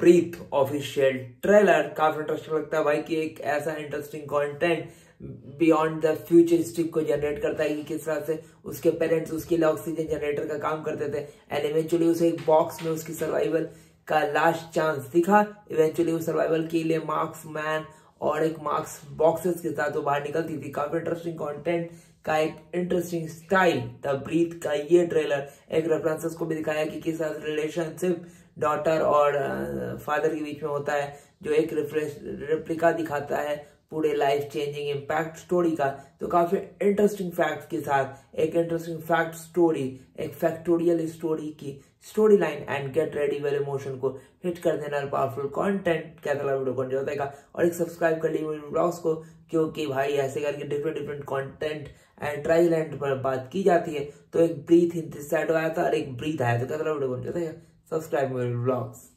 Breathe official trailer काफ़ी interesting लगता है भाई कि एक ऐसा interesting content beyond the futuristic को जनरेट करता है कि किस तरह से उसके पेरेंट्स उसके लिए ऑक्सीजन जनरेटर का काम करते थे। एंड इवेंचुअली उसे एक बॉक्स में उसकी सर्वाइवल का लास्ट चांस दिखा। इवेंचुअली सर्वाइवल के लिए मार्क्स मैन और एक मार्क्स बॉक्सेस के साथ वो बाहर निकलती थी। काफ़ी इंटरेस्टिंग कंटेंट का एक इंटरेस्टिंग स्टाइल द ब्रीथ का ये ट्रेलर एक रेफरेंसेस को भी दिखाया कि किस रिलेशनशिप डॉटर और फादर के बीच में होता है, जो एक रिप्लिका दिखाता है। पूरे लाइफ चेंजिंग इम्पैक्ट स्टोरी का तो काफ़ी इंटरेस्टिंग फैक्ट के साथ, एक इंटरेस्टिंग फैक्ट स्टोरी एक फैक्टोरियल स्टोरी की story line and get ready well emotion को हिट कर देना पावरफुल कंटेंट क्या लगा वीडियो को एंजॉय और एक सब्सक्राइब कर लीजिए ब्लॉग्स को, क्योंकि भाई ऐसे करके different different content and trial and पर बात की जाती है तो एक ब्रीथ इन दिस साइड आया था और एक ब्रीथ आया था क्या लगा वीडियो को सब्सक्राइब मेरे ब्लॉग्स